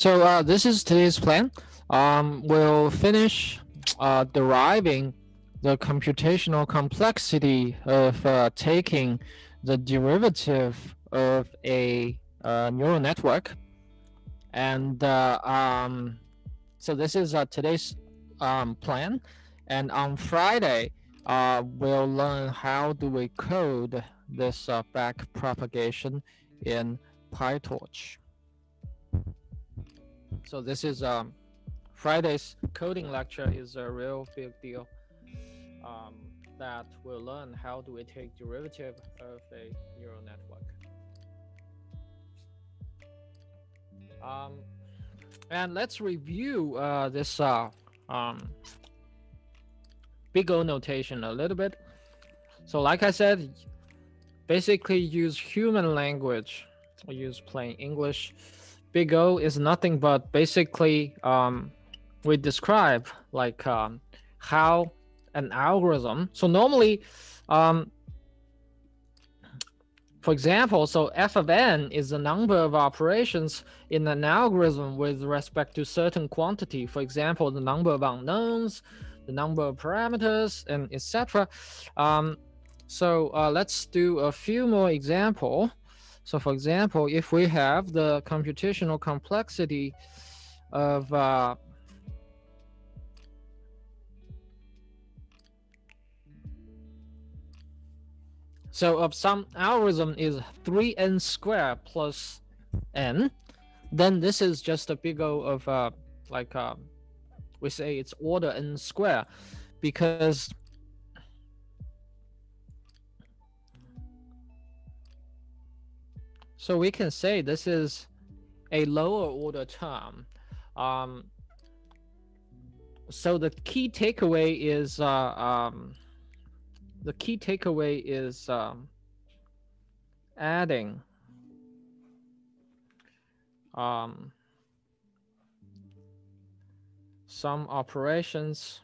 so uh, this is today's plan. Um, we'll finish uh, deriving the computational complexity of uh, taking the derivative of a uh, neural network. And uh, um, so this is uh, today's um, plan. And on Friday, we'll learn how do we code this back propagation in PyTorch. So this is um, Friday's coding lecture is a real big deal. Um, that we'll learn how do we take derivative of a neural network. Um, and let's review uh, this uh, um, big O notation a little bit. So like I said, basically use human language, use plain English. Big O is nothing but basically um, we describe like um, how an algorithm. So normally, um, for example, so f of n is the number of operations in an algorithm with respect to certain quantity. For example, the number of unknowns, the number of parameters, and etc. Um, so uh, let's do a few more example. So for example, if we have the computational complexity of uh, So of some algorithm is 3n squared plus n, then this is just a big O of uh, like uh, we say it's order n squared because so we can say this is a lower order term. Um, so the key takeaway is uh, um, the key takeaway is um, adding um, some operations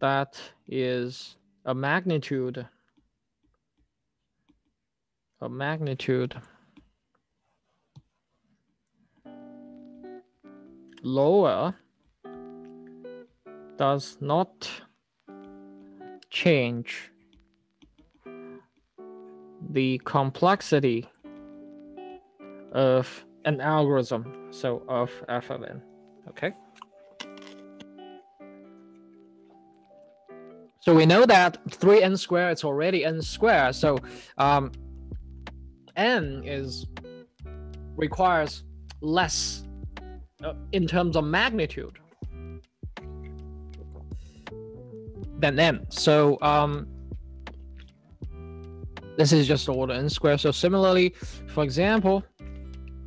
that is a magnitude a magnitude lower does not change the complexity of an algorithm, so of f of n, okay? So we know that 3n squared is already n squared, so um, n is requires less uh, in terms of magnitude, than n. So um, this is just order n squared. So similarly, for example,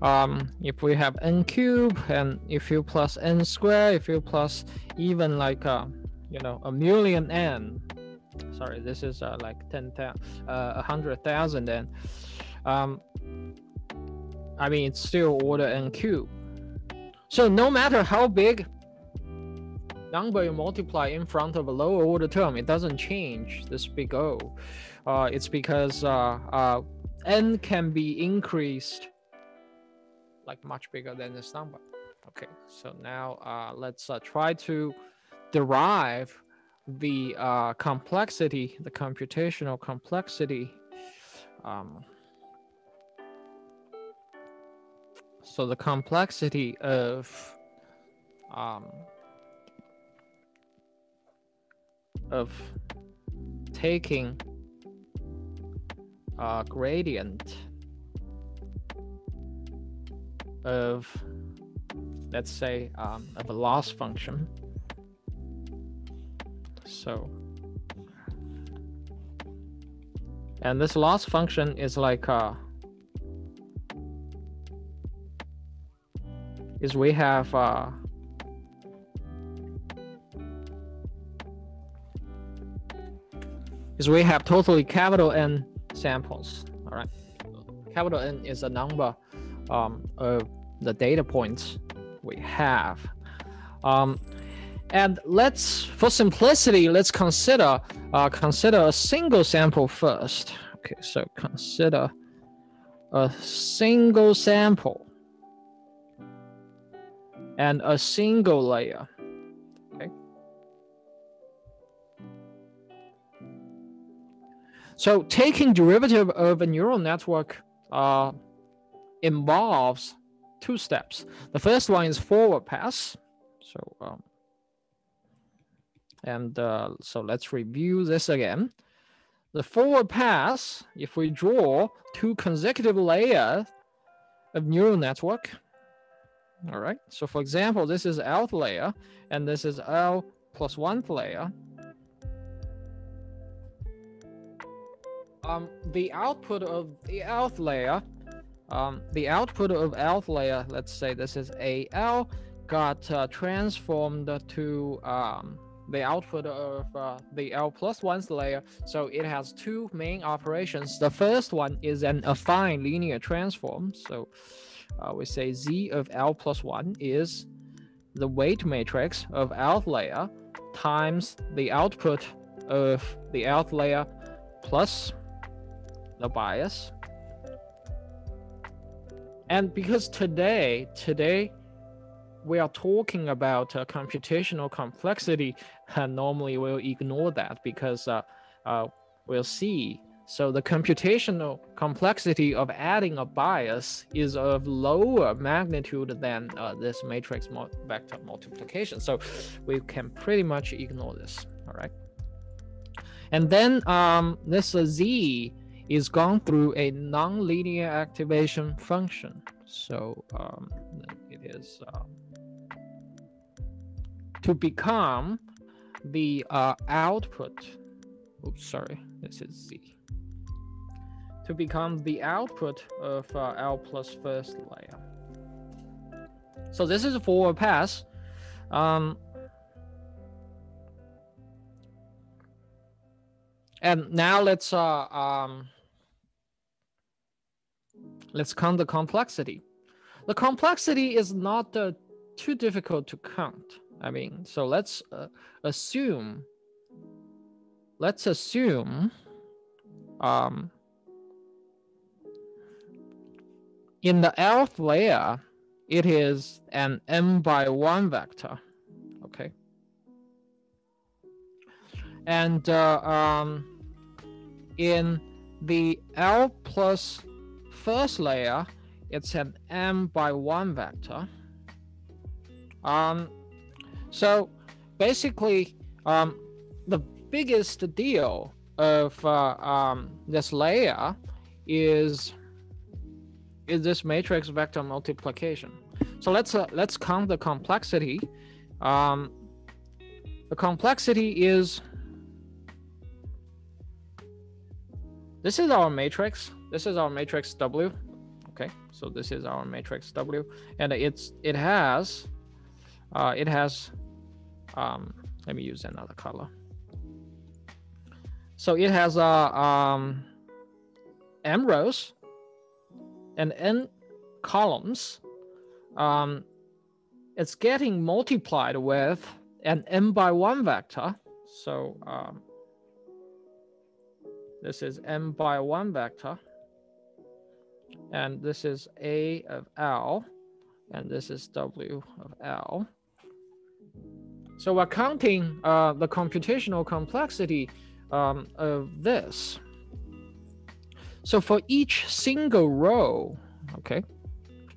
um, if we have n cube and if you plus n square, if you plus even like uh, you know a million n, sorry, this is uh, like ten thousand, uh, a hundred thousand n. Um, I mean, it's still order n cube. So no matter how big number you multiply in front of a lower order term, it doesn't change this big O. Uh, it's because uh, uh, n can be increased like much bigger than this number. Okay, so now uh, let's uh, try to derive the uh, complexity, the computational complexity. Um, so the complexity of um, of taking a gradient of let's say um, of a loss function. So and this loss function is like uh, is we have uh, is we have totally capital N samples. All right, capital N is a number um, of the data points we have. Um, and let's, for simplicity, let's consider uh, consider a single sample first. Okay, so consider a single sample and a single layer. Okay. So taking derivative of a neural network uh, involves two steps. The first one is forward pass. So, um, and uh, so let's review this again. The forward pass, if we draw two consecutive layers of neural network, all right. So for example, this is L layer, and this is L plus one layer. Um, the output of the L layer um, the output of alpha layer, let's say this is AL, got uh, transformed to um, the output of uh, the L plus one layer. So it has two main operations. The first one is an affine linear transform. So uh, we say Z of L plus one is the weight matrix of alpha layer times the output of the alpha layer plus the bias and because today, today, we are talking about uh, computational complexity, and normally we'll ignore that because uh, uh, we'll see. So the computational complexity of adding a bias is of lower magnitude than uh, this matrix vector multiplication. So we can pretty much ignore this, all right? And then um, this uh, Z is gone through a nonlinear activation function. So um, it is uh, to become the uh, output. Oops, sorry, this is Z. To become the output of uh, L plus first layer. So this is a forward pass. Um, and now let's uh, um, Let's count the complexity. The complexity is not uh, too difficult to count. I mean, so let's uh, assume, let's assume um, in the Lth layer, it is an m by one vector, okay? And uh, um, in the L plus first layer, it's an m by one vector. Um, so basically, um, the biggest deal of uh, um, this layer is is this matrix vector multiplication. So let's uh, let's count the complexity. Um, the complexity is this is our matrix this is our matrix W. Okay, so this is our matrix W, and it's it has uh, it has um, let me use another color. So it has uh, um, m rows and n columns. Um, it's getting multiplied with an m by one vector. So um, this is m by one vector and this is A of L, and this is W of L. So we're counting uh, the computational complexity um, of this. So for each single row, okay,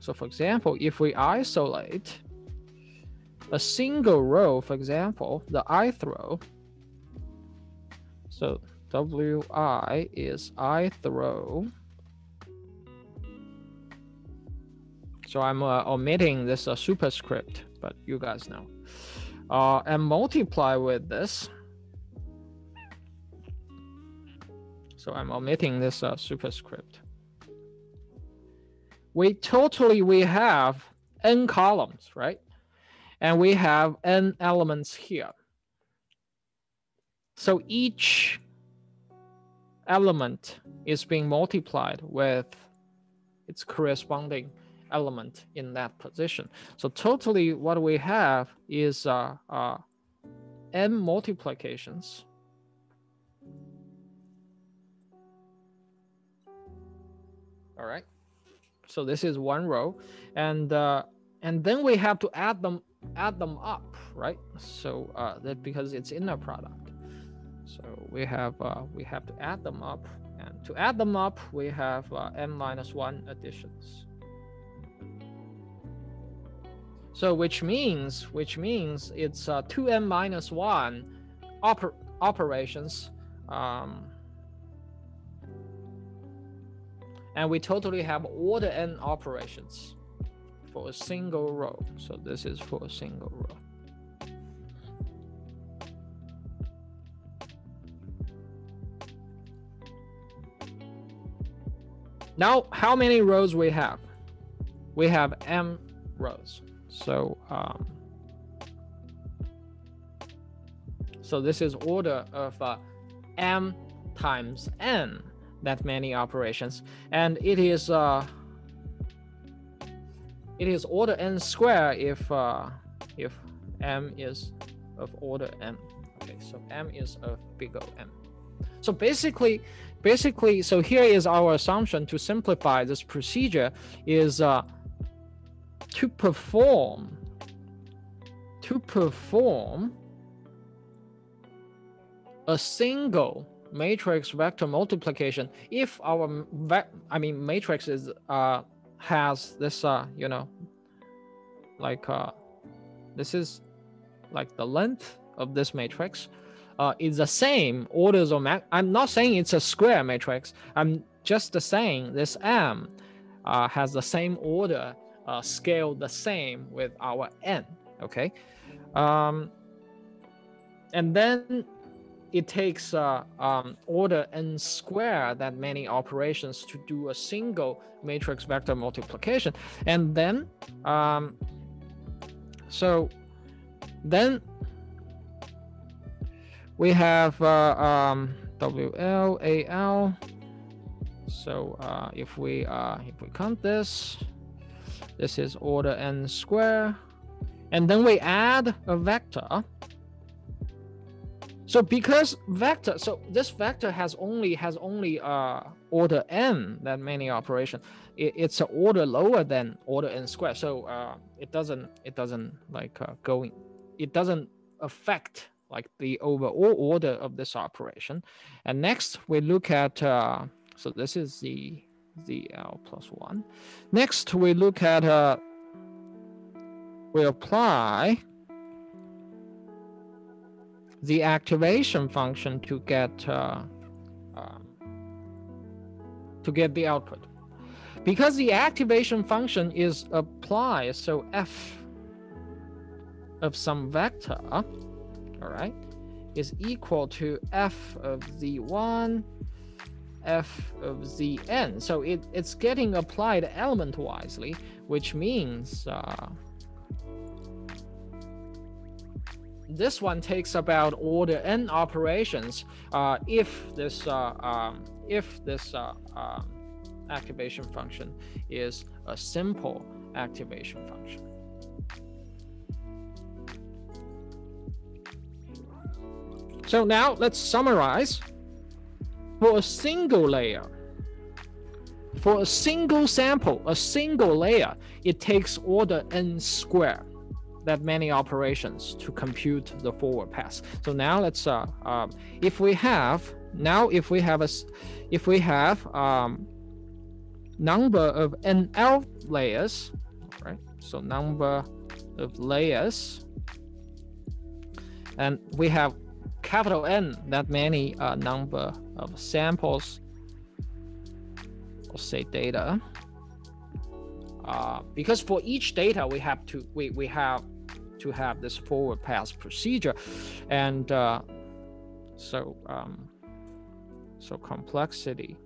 so for example, if we isolate a single row, for example, the ith row, so Wi is ith row, So I'm uh, omitting this uh, superscript, but you guys know. Uh, and multiply with this. So I'm omitting this uh, superscript. We totally, we have n columns, right? And we have n elements here. So each element is being multiplied with its corresponding element in that position. So totally what we have is uh, uh, m multiplications all right. So this is one row. And uh, and then we have to add them add them up right? So uh, that because it's inner product. So we have uh, we have to add them up. And to add them up we have uh, n minus 1 additions. So which means which means it's uh, 2n minus 1 oper operations um, and we totally have order n operations for a single row. So this is for a single row. Now, how many rows we have? We have m rows. So um, so this is order of uh, m times n that many operations, and it is uh, it is order n square if uh, if m is of order m. Okay, so m is of big O m. So basically, basically, so here is our assumption to simplify this procedure is uh, to perform to perform a single matrix vector multiplication if our I mean matrix is uh has this uh you know like uh this is like the length of this matrix uh is the same orders of mag I'm not saying it's a square matrix. I'm just saying this M uh, has the same order uh, scale the same with our n okay? Um and then it takes uh, um, order n square that many operations to do a single matrix vector multiplication. And then, um, so then we have uh, um, WL, AL. So uh, if we uh, if we count this, this is order n square, and then we add a vector so because vector, so this vector has only has only uh, order n that many operation. It, it's an order lower than order n squared. So uh, it doesn't it doesn't like uh, going, it doesn't affect like the overall order of this operation. And next we look at uh, so this is the the L plus one. Next we look at uh, we apply the activation function to get uh, uh, to get the output. Because the activation function is applied, so f of some vector, all right, is equal to f of z1, f of zn. So it, it's getting applied element wisely, which means uh, this one takes about order n operations uh, if this uh, um, if this uh, um, activation function is a simple activation function. So now let's summarize. For a single layer, for a single sample, a single layer, it takes order n squared that many operations to compute the forward pass. So now let's uh, um, if we have now if we have a if we have um, number of NL layers, right? So number of layers, and we have capital N that many uh, number of samples, or say data. Uh, because for each data we have to we, we have to have this forward pass procedure. And uh, so um, so complexity.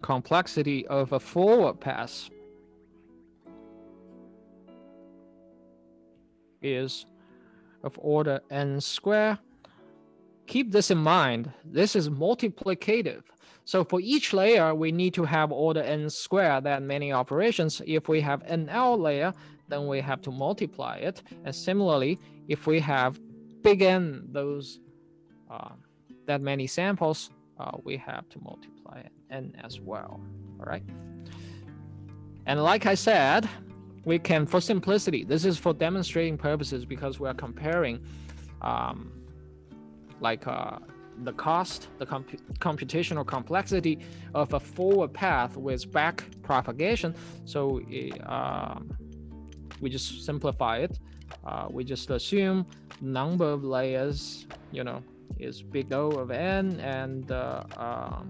Complexity of a forward pass is of order n square. Keep this in mind. This is multiplicative so for each layer, we need to have order n squared that many operations. If we have nl layer, then we have to multiply it. And similarly, if we have big N, those uh, that many samples, uh, we have to multiply it n as well. All right. And like I said, we can, for simplicity, this is for demonstrating purposes because we are comparing um, like uh, the cost, the comp computational complexity of a forward pass with back propagation. So uh, we just simplify it. Uh, we just assume number of layers, you know, is big O of n and uh, um,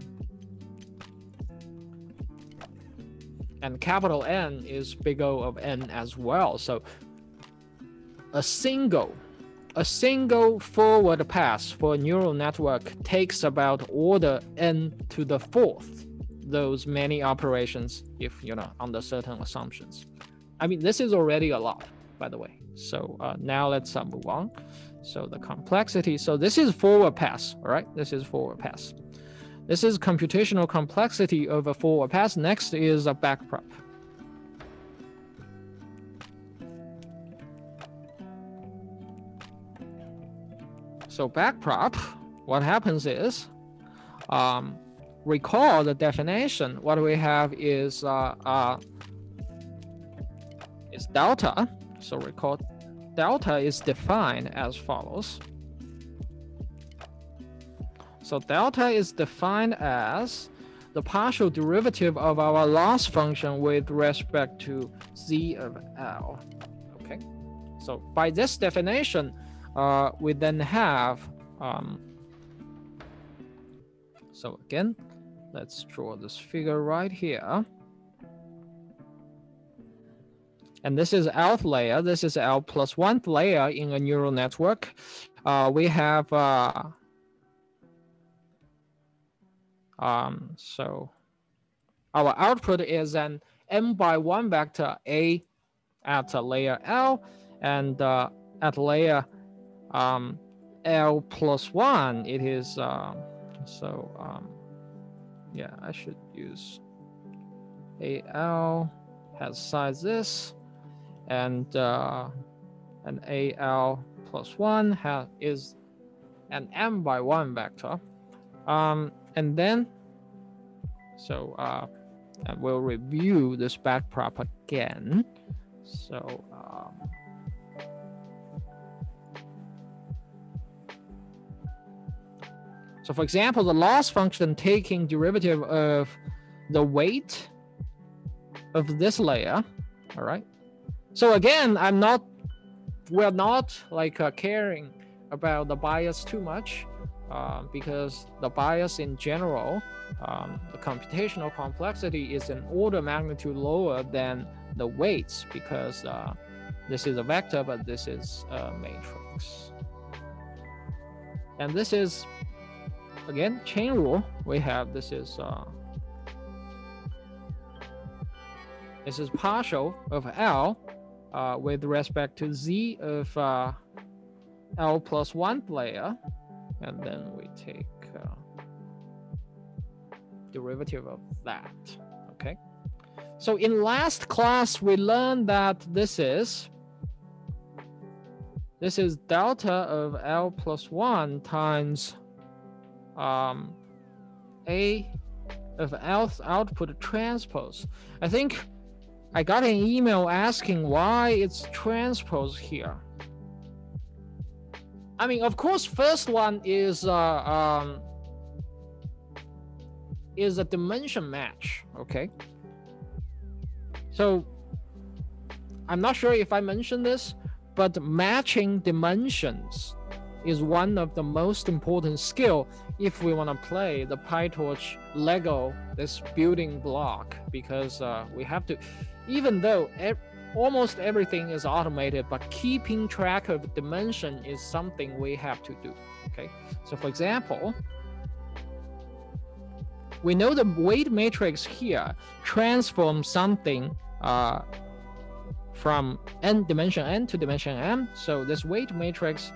and capital N is big O of n as well. So a single a single forward pass for a neural network takes about order n to the fourth those many operations if you know under certain assumptions. I mean this is already a lot by the way. So uh, now let's uh, move on. So the complexity. So this is forward pass. All right, this is forward pass. This is computational complexity of a forward pass. Next is a backprop. So backprop, what happens is, um, recall the definition. What we have is uh, uh, is delta. So recall delta is defined as follows. So delta is defined as the partial derivative of our loss function with respect to z of L. Okay, so by this definition, uh, we then have, um, so again, let's draw this figure right here. And this is Lth layer. This is L plus one layer in a neural network. Uh, we have uh, um, so our output is an m by 1 vector A at layer L and uh, at layer um, L plus 1 it is uh, so um, yeah I should use AL has size this and uh, an AL plus 1 has, is an m by 1 vector um, and then, so uh, we'll review this backprop again. So, um, so for example, the loss function taking derivative of the weight of this layer, all right? So again, I'm not, we're not like uh, caring about the bias too much. Uh, because the bias in general, um, the computational complexity is an order magnitude lower than the weights because uh, this is a vector, but this is a matrix. And this is, again, chain rule. We have this is uh, this is partial of L uh, with respect to Z of uh, L plus one layer and then we take uh, derivative of that okay so in last class we learned that this is this is delta of L plus 1 times um, A of L's output transpose. I think I got an email asking why it's transpose here. I mean, of course, first one is uh, um, is a dimension match. Okay. So I'm not sure if I mentioned this, but matching dimensions is one of the most important skill if we want to play the PyTorch Lego this building block because uh, we have to, even though almost everything is automated, but keeping track of dimension is something we have to do. Okay, so for example, we know the weight matrix here transforms something uh, from n dimension n to dimension m. So this weight matrix,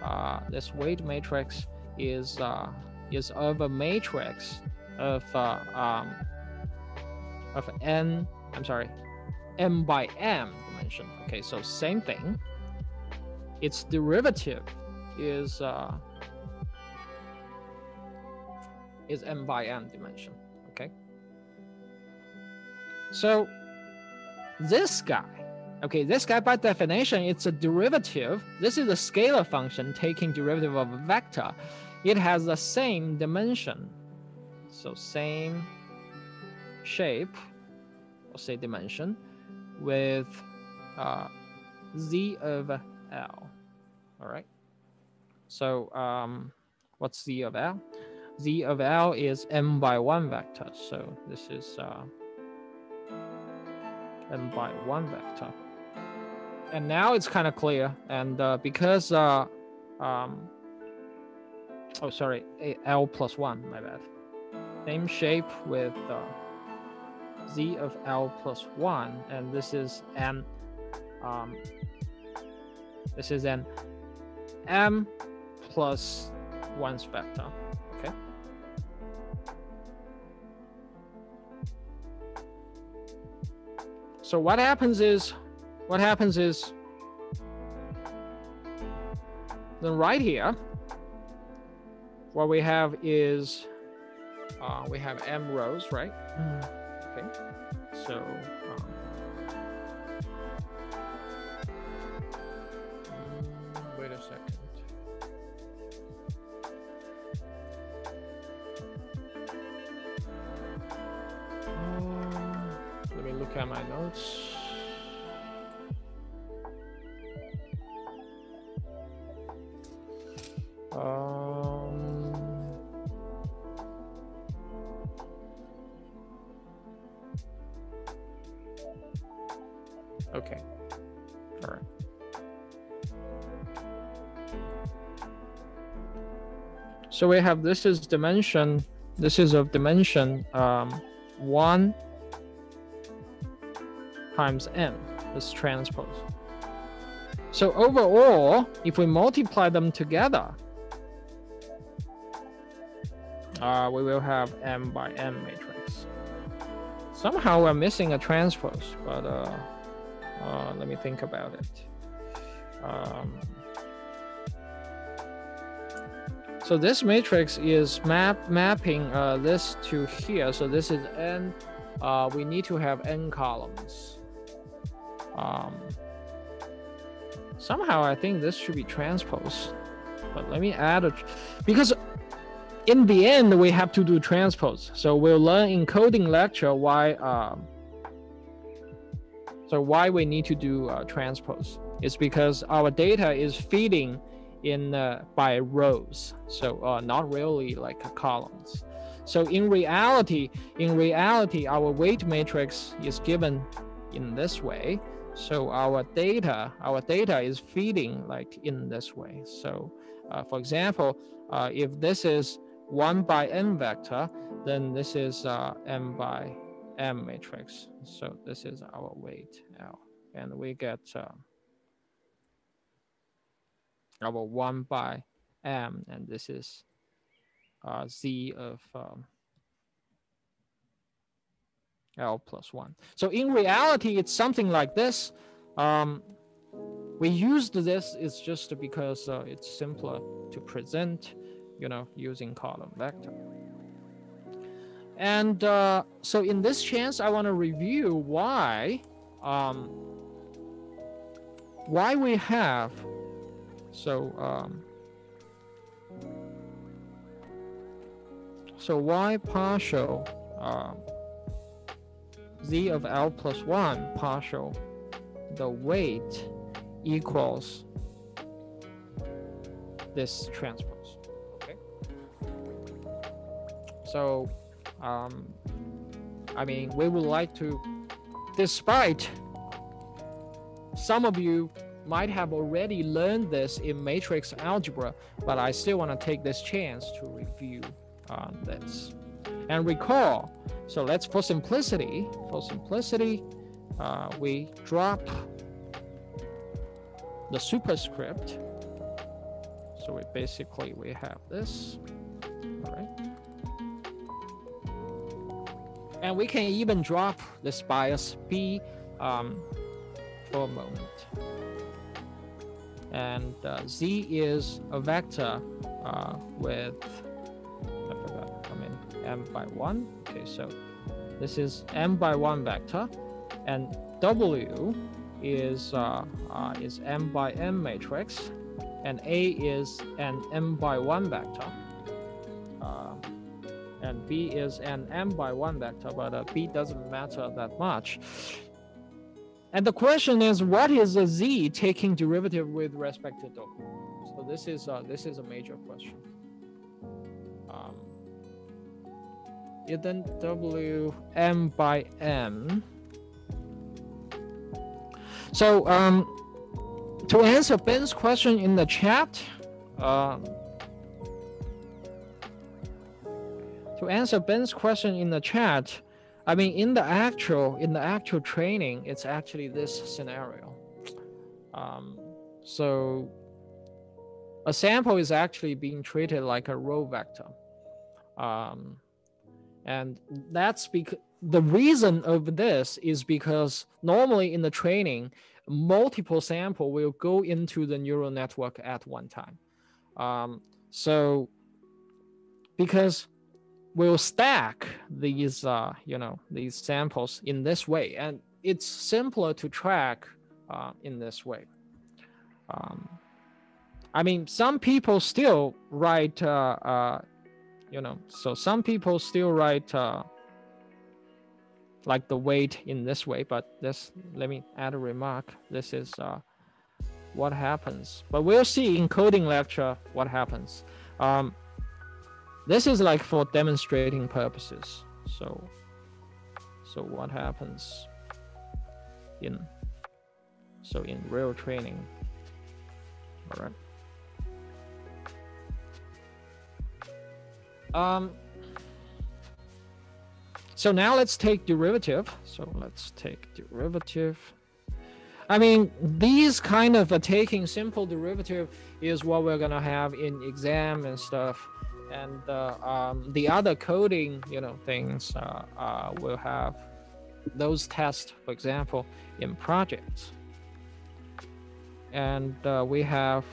uh, this weight matrix is uh, is of a matrix of uh, um, of n. I'm sorry, m by m dimension. Okay, so same thing. Its derivative is uh, is m by m dimension. Okay. So this guy, okay, this guy by definition, it's a derivative. This is a scalar function taking derivative of a vector. It has the same dimension. So same shape, or say dimension, with uh, z of l. All right. So um, what's z of l? z of l is m by 1 vector. So this is uh, m by 1 vector. And now it's kind of clear. And uh, because, uh, um, oh, sorry, l plus 1, my bad. Same shape with uh, z of l plus 1. And this is n, um, this is an m plus 1's vector. Okay. So what happens is, what happens is, then right here, what we have is, uh, we have m rows, right? Okay. So, um, mm, wait a second. Um, let me look at my notes. So we have this is dimension, this is of dimension um, 1 times n, this transpose. So overall, if we multiply them together, uh, we will have m by m matrix. Somehow we're missing a transpose, but uh, uh, let me think about it. Um, so this matrix is map mapping uh, this to here. So this is n. Uh, we need to have n columns. Um, somehow I think this should be transpose. But let me add a because in the end we have to do transpose. So we'll learn in coding lecture why um, so why we need to do uh, transpose It's because our data is feeding in uh, by rows, so uh, not really like columns. So in reality, in reality, our weight matrix is given in this way. So our data, our data is feeding like in this way. So uh, for example, uh, if this is one by n vector, then this is uh, m by m matrix. So this is our weight L, and we get our one by m, and this is uh, z of um, L plus one. So in reality, it's something like this. Um, we used this is just because uh, it's simpler to present, you know, using column vector. And uh, so in this chance, I want to review why, um, why we have, so, um, so why partial uh, z of l plus 1 partial the weight equals this transpose. Okay. So, um, I mean, we would like to, despite some of you might have already learned this in matrix algebra, but I still want to take this chance to review uh, this. And recall, so let's, for simplicity, for simplicity, uh, we drop the superscript. So we basically, we have this, all right? And we can even drop this bias B um, for a moment. And uh, Z is a vector uh, with, I forgot, I mean, m by 1. Okay, so this is m by 1 vector, and w is uh, uh, is m by m matrix, and a is an m by 1 vector. Uh, and b is an m by 1 vector, but uh, b doesn't matter that much. And the question is, what is a z taking derivative with respect to w? So this is uh, this is a major question. Um, then w m by m. So um, to answer Ben's question in the chat, uh, to answer Ben's question in the chat, I mean, in the actual in the actual training, it's actually this scenario. Um, so a sample is actually being treated like a row vector. Um, and that's because the reason of this is because normally in the training, multiple sample will go into the neural network at one time. Um, so because we'll stack these, uh, you know, these samples in this way, and it's simpler to track uh, in this way. Um, I mean, some people still write, uh, uh, you know, so some people still write uh, like the weight in this way, but this, let me add a remark. This is uh, what happens, but we'll see in coding lecture what happens. Um, this is like for demonstrating purposes. So, so what happens in, so in real training, all right. Um, so now let's take derivative. So let's take derivative. I mean, these kind of a taking simple derivative is what we're gonna have in exam and stuff. And uh, um, the other coding, you know, things uh, uh, will have those tests, for example, in projects. And uh, we have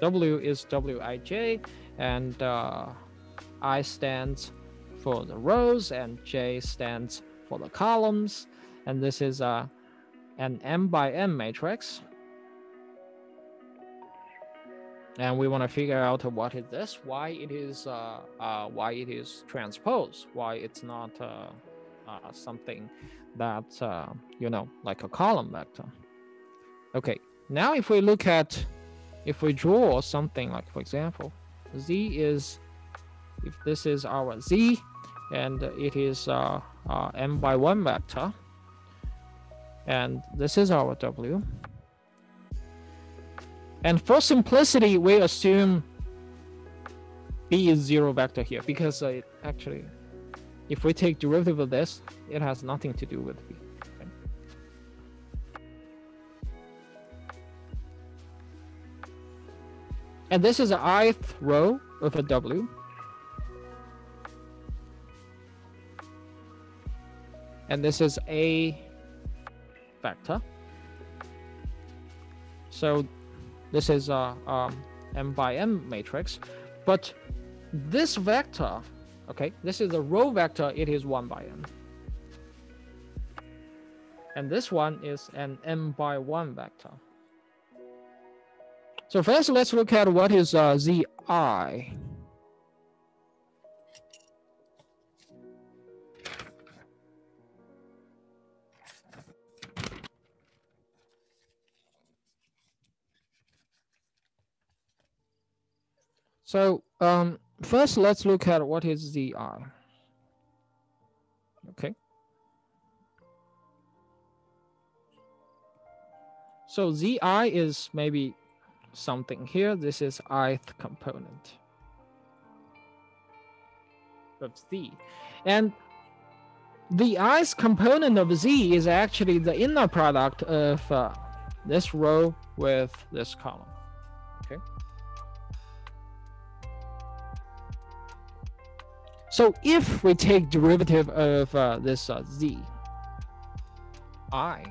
W is Wij, and uh, I stands for the rows and J stands for the columns. And this is uh, an M by M matrix. And we want to figure out what is this, why it is, uh, uh, why it is transposed, why it's not uh, uh, something that, uh, you know, like a column vector. Okay, now if we look at, if we draw something like, for example, z is if this is our z and it is uh, m by 1 vector and this is our w and for simplicity we assume b is zero vector here because uh, actually if we take derivative of this it has nothing to do with b And this is the ith row of a W. And this is a vector. So this is a um, by m matrix, but this vector, okay, this is a row vector, it is 1 by n. And this one is an m by 1 vector. So first, let's look at what is uh, Zi. So um, first, let's look at what is Zi. Okay. So Zi is maybe something here. This is ith component of z. And the ith component of z is actually the inner product of uh, this row with this column. Okay. So if we take derivative of uh, this uh, z, i,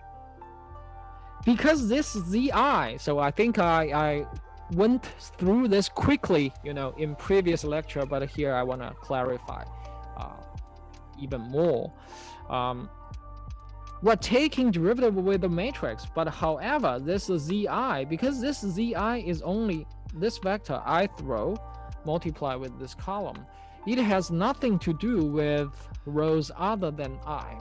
because this zi, so I think I, I went through this quickly, you know, in previous lecture, but here I want to clarify uh, even more. Um, we're taking derivative with the matrix, but however, this zi, because this zi is only this vector i throw multiplied with this column, it has nothing to do with rows other than i.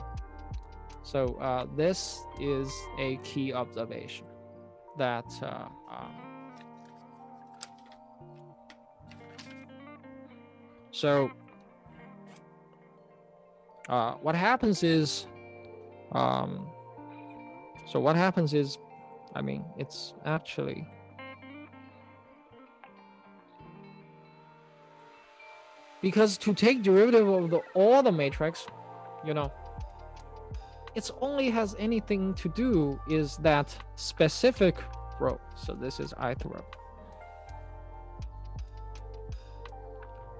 So uh, this is a key observation that uh, um, so uh, what happens is um, so what happens is I mean it's actually because to take derivative of the all the matrix you know it only has anything to do is that specific row. So this is ith row.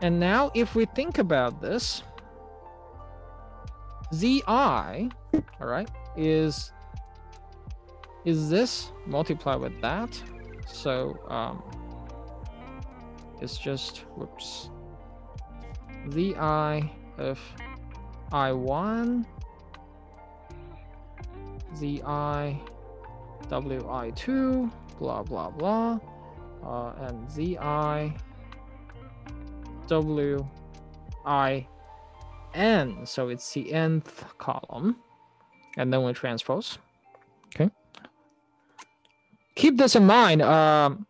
And now if we think about this, zi, all right, is is this multiplied with that? So um, it's just, whoops, zi of i1 zi wi2 blah blah blah. Uh, and zi w i n. So it's the nth column. And then we transpose. Okay. Keep this in mind um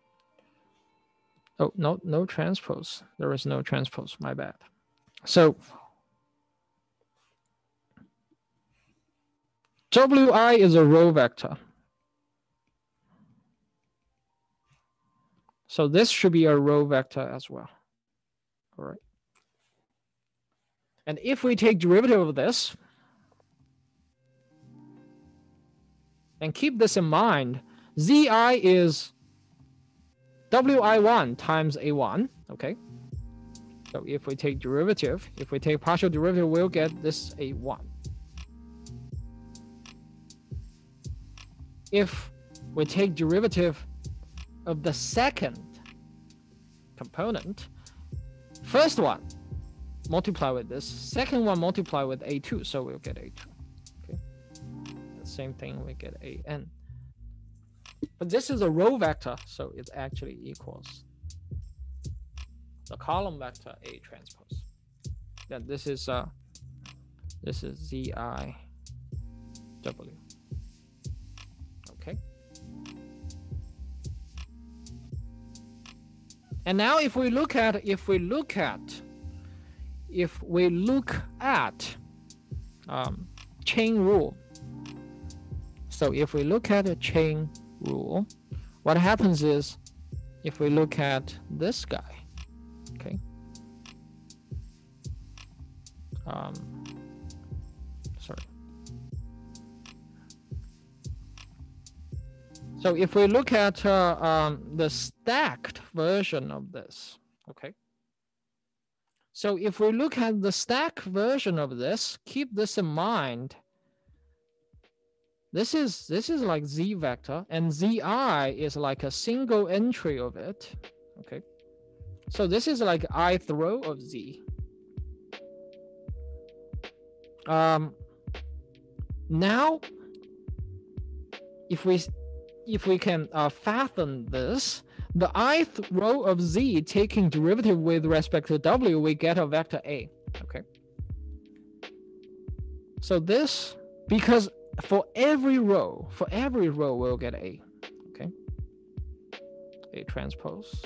oh no no transpose. There is no transpose. My bad so Wi is a row vector. So this should be a row vector as well. All right. And if we take derivative of this, and keep this in mind, Zi is Wi1 times A1, okay? So if we take derivative, if we take partial derivative, we'll get this A1. if we take derivative of the second component, first one multiply with this, second one multiply with a2, so we'll get a2. Okay, the same thing we get an. But this is a row vector, so it actually equals the column vector A transpose. Then this is uh this is Z I W. Okay. And now if we look at, if we look at, if we look at um, chain rule. So if we look at a chain rule, what happens is if we look at this guy, um, So if we look at uh, um, the stacked version of this, okay. So if we look at the stack version of this, keep this in mind. This is this is like z vector, and zi is like a single entry of it. Okay. So this is like ith row of z. Um, now, if we if we can uh, fathom this, the ith row of z taking derivative with respect to w, we get a vector a. Okay. So this, because for every row, for every row, we'll get a. Okay. A transpose.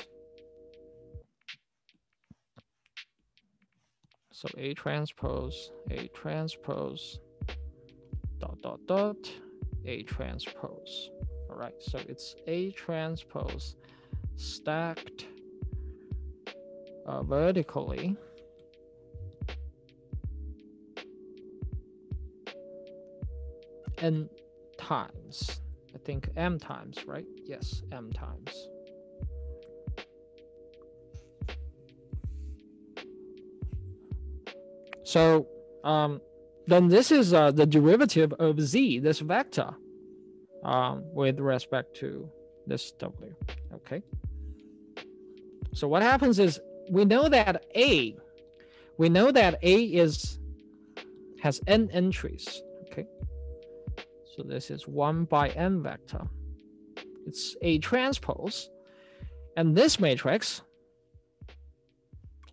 So A transpose, A transpose, dot, dot, dot, A transpose. All right, so it's A transpose stacked uh, vertically. N times, I think M times, right? Yes, M times. So um, then this is uh, the derivative of z, this vector um, with respect to this W, okay? So what happens is we know that A, we know that A is has n entries. Okay. So this is one by n vector. It's A transpose. And this matrix,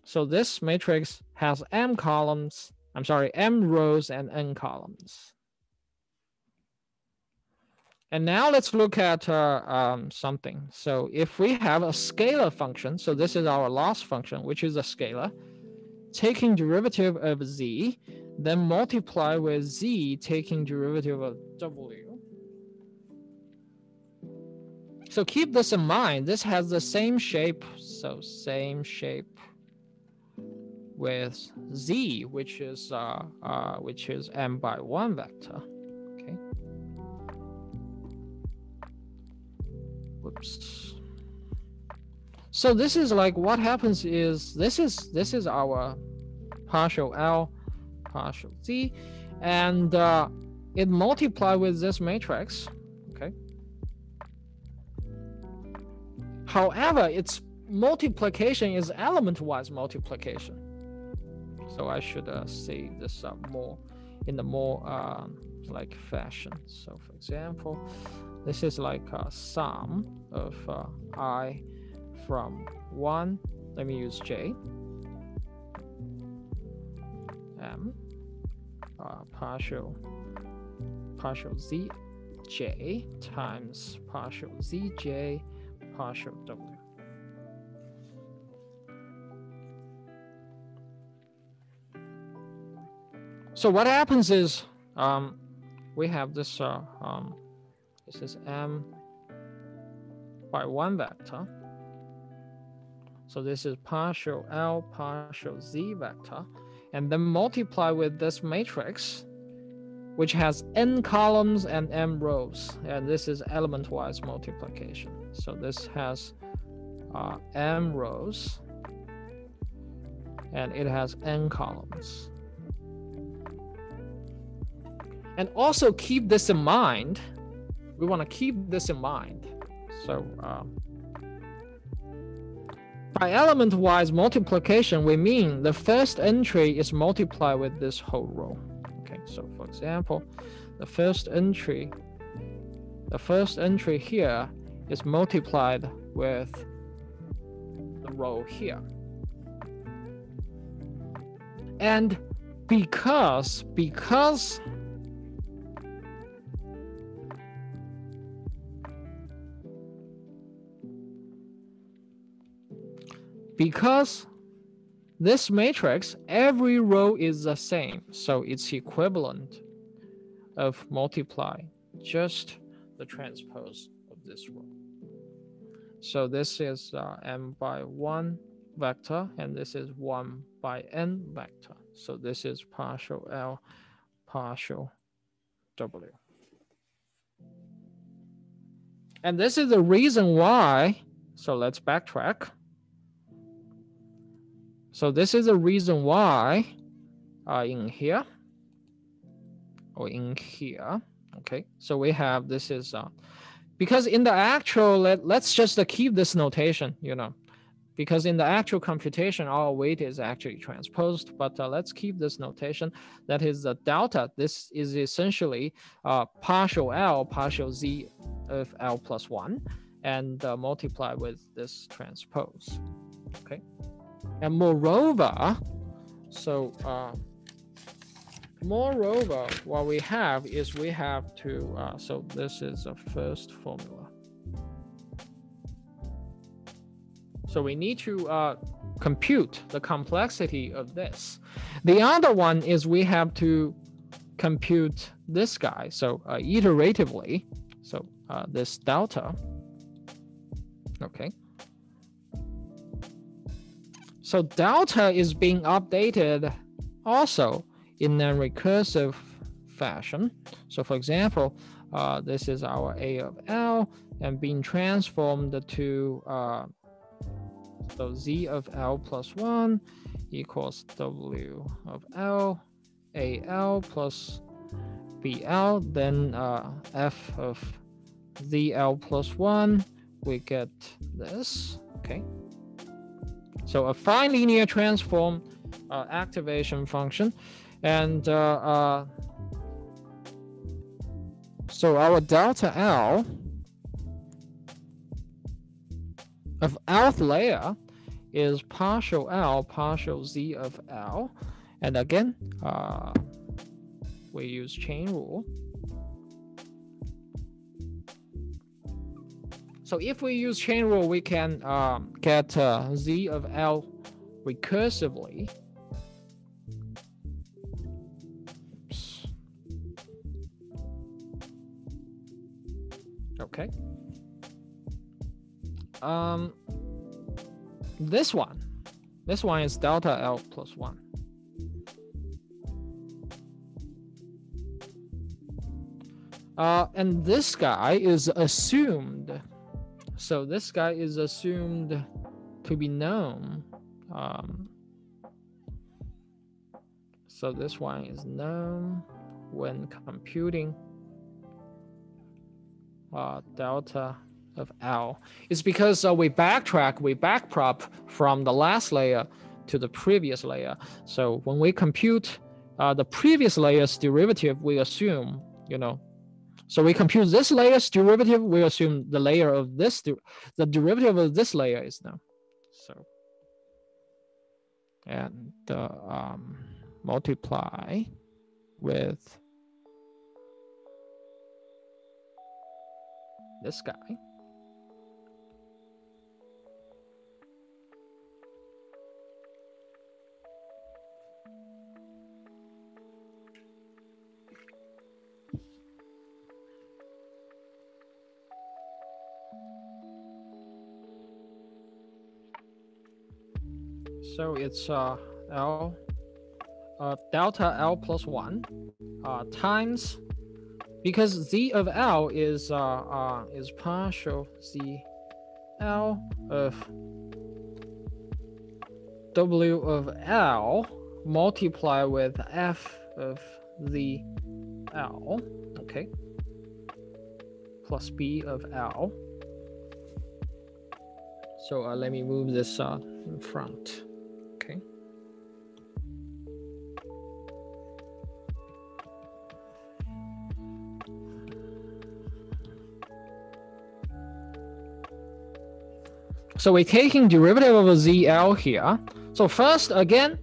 so this matrix has m columns, I'm sorry, m rows and n columns. And now let's look at uh, um, something. So if we have a scalar function, so this is our loss function, which is a scalar, taking derivative of z, then multiply with z taking derivative of w. So keep this in mind. This has the same shape, so same shape with z, which is uh, uh, which is m by one vector. Okay. Whoops. So this is like what happens is this is this is our partial L partial Z and uh, it multiply with this matrix okay however its multiplication is element wise multiplication so I should uh, say this uh, more in the more uh, like fashion so for example this is like a sum of uh, i from 1, let me use j, m, uh, partial, partial z j times partial zj partial w. So what happens is um, we have this uh, um, this is m by one vector. So this is partial L partial Z vector. And then multiply with this matrix, which has n columns and m rows. And this is element-wise multiplication. So this has uh, m rows and it has n columns. And also keep this in mind we want to keep this in mind. So um, by element-wise multiplication, we mean the first entry is multiplied with this whole row. Okay, so for example, the first entry, the first entry here is multiplied with the row here. And because, because because this matrix, every row is the same. So it's equivalent of multiply just the transpose of this row. So this is uh, m by 1 vector, and this is 1 by n vector. So this is partial L, partial W. And this is the reason why, so let's backtrack. So this is the reason why uh, in here or in here, okay, so we have this is uh, because in the actual, let, let's just keep this notation, you know, because in the actual computation, our weight is actually transposed, but uh, let's keep this notation. That is the delta. This is essentially uh, partial L, partial Z of L plus one, and uh, multiply with this transpose, okay? And moreover, so uh, moreover, what we have is we have to, uh, so this is the first formula. So we need to uh, compute the complexity of this. The other one is we have to compute this guy. So uh, iteratively, so uh, this delta, okay. So delta is being updated also in a recursive fashion. So for example, uh, this is our A of L and being transformed to uh, so Z of L plus one equals W of L, AL plus BL, then uh, F of ZL plus one, we get this, okay? So affine linear transform uh, activation function. And uh, uh, so our delta L of lth layer is partial L partial Z of L. And again, uh, we use chain rule. So if we use chain rule, we can um, get uh, Z of L recursively. Oops. Okay. Um, this one, this one is delta L plus one. Uh, and this guy is assumed. So this guy is assumed to be known. Um, so this one is known when computing uh, delta of L. It's because uh, we backtrack, we backprop from the last layer to the previous layer. So when we compute uh, the previous layer's derivative, we assume, you know, so we compute this layer's derivative, we assume the layer of this, the derivative of this layer is known. So, and uh, um, multiply with this guy. So it's uh, L uh, delta L plus one uh, times because Z of L is uh, uh, is partial Z L of W of L multiply with F of the L, okay, plus B of L. So uh, let me move this uh, in front. So we're taking derivative of ZL here. So first, again,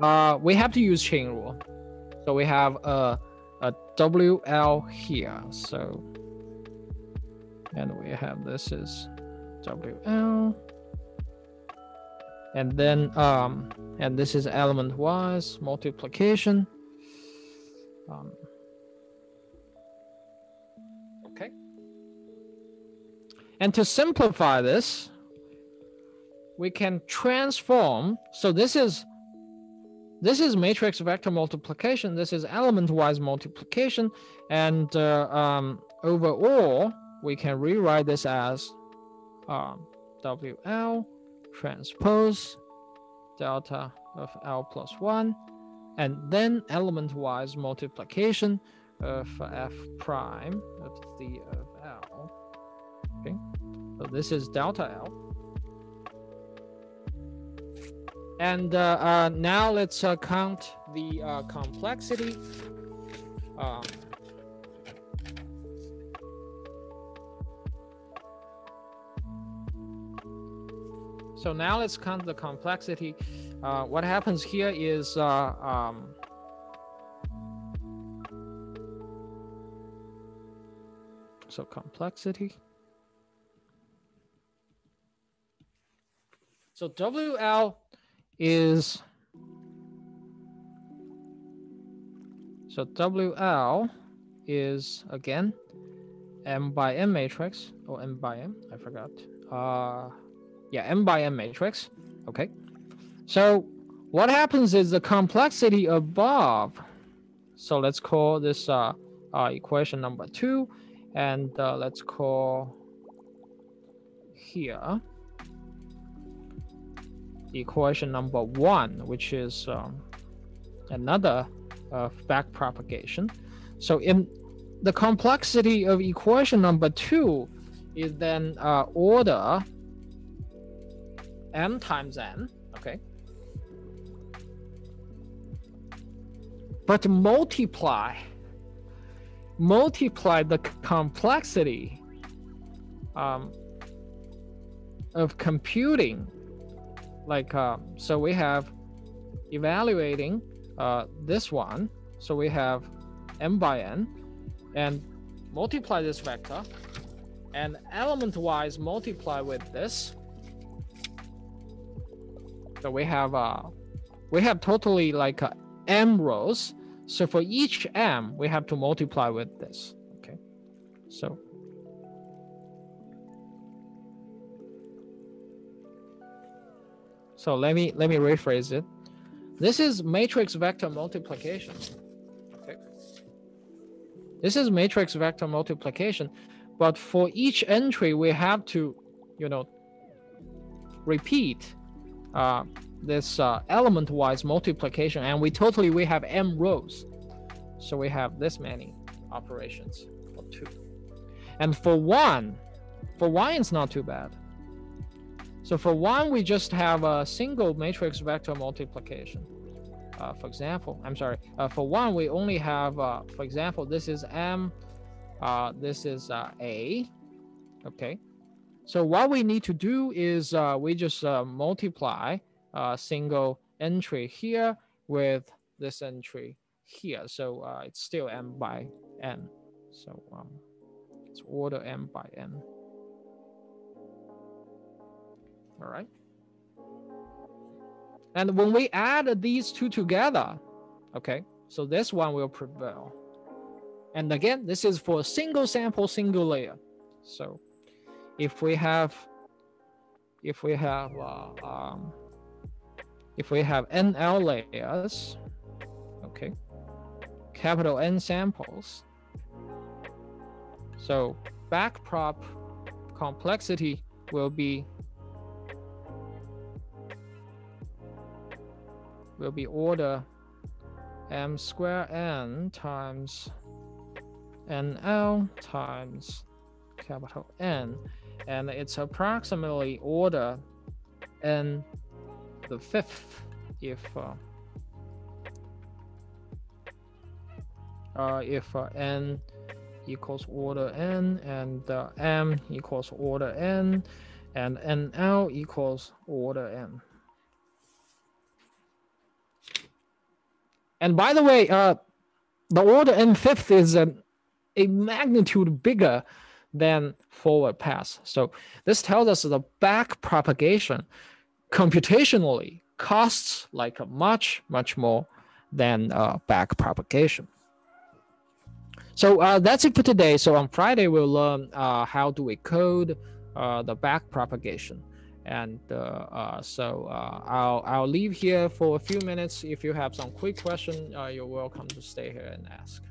uh, we have to use chain rule. So we have a, a WL here. So, and we have this is WL. And then, um, and this is element wise multiplication. Um, And to simplify this, we can transform. So this is this is matrix vector multiplication. This is element-wise multiplication. And uh, um, overall, we can rewrite this as um, WL transpose delta of L plus 1. And then element-wise multiplication of F prime of the L. Okay, so this is delta L. And uh, uh, now let's uh, count the uh, complexity. Um, so now let's count the complexity. Uh, what happens here is uh, um, so complexity. So WL is so WL is again M by M matrix or oh, M by M, I forgot. Uh yeah, M by M matrix. Okay. So what happens is the complexity above. So let's call this uh, uh equation number two and uh, let's call here equation number one, which is um, another uh, back propagation. So in the complexity of equation number two is then uh, order m times n, okay? But multiply, multiply the complexity um, of computing. Like, uh, so we have evaluating uh, this one. So we have m by n and multiply this vector. And element wise multiply with this. So we have uh we have totally like uh, m rows. So for each m we have to multiply with this. Okay. So so let me let me rephrase it. This is matrix vector multiplication. Okay. This is matrix vector multiplication but for each entry, we have to, you know, repeat uh, this uh, element-wise multiplication, and we totally we have m rows, so we have this many operations for two, and for one, for one it's not too bad. So for one, we just have a single matrix vector multiplication. Uh, for example, I'm sorry, uh, for one, we only have, uh, for example, this is m uh, this is uh, A. Okay. So what we need to do is uh, we just multiply a single entry here with this entry here. So it's still m by n. So um, it's order m by n. All right. And when we add these two together, okay, so this one will prevail. And again, this is for a single sample, single layer. So if we have, if we have, uh, um, if we have NL layers, okay, capital N samples. So backprop complexity will be will be order m square n times NL times capital N, and it's approximately order n the fifth if uh, uh, if uh, n equals order n and uh, m equals order n and nl equals order n. And by the way, uh, the order n fifth is an a magnitude bigger than forward pass. So this tells us the back propagation computationally costs like much, much more than uh, back propagation. So uh, that's it for today. So on Friday, we'll learn uh, how do we code uh, the back propagation. And uh, uh, so I'll, I'll leave here for a few minutes. If you have some quick question, you're welcome to stay here and ask.